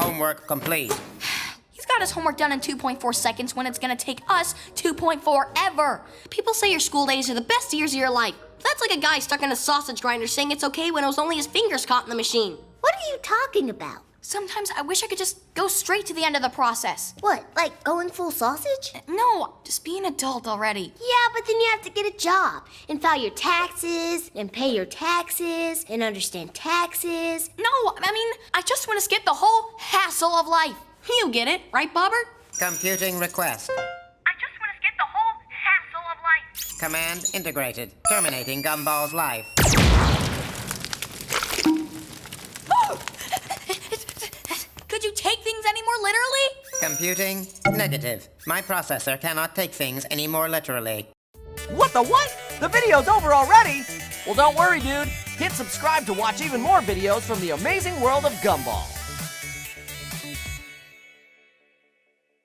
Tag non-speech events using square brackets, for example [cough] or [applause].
Homework complete. He's got his homework done in 2.4 seconds when it's gonna take us 2.4 ever. People say your school days are the best years of your life. That's like a guy stuck in a sausage grinder saying it's okay when it was only his fingers caught in the machine. What are you talking about? Sometimes I wish I could just go straight to the end of the process. What, like going full sausage? Uh, no, just be an adult already. Yeah, but then you have to get a job and file your taxes and pay your taxes and understand taxes. No, I mean, I just want to skip the whole hassle of life. You get it, right, Bobert? Computing request. I just want to skip the whole hassle of life. Command integrated. Terminating Gumball's life. [gasps] Could you take things any more literally? Computing negative. My processor cannot take things any more literally. What the what? The video's over already? Well, don't worry, dude. Hit subscribe to watch even more videos from the amazing world of Gumball.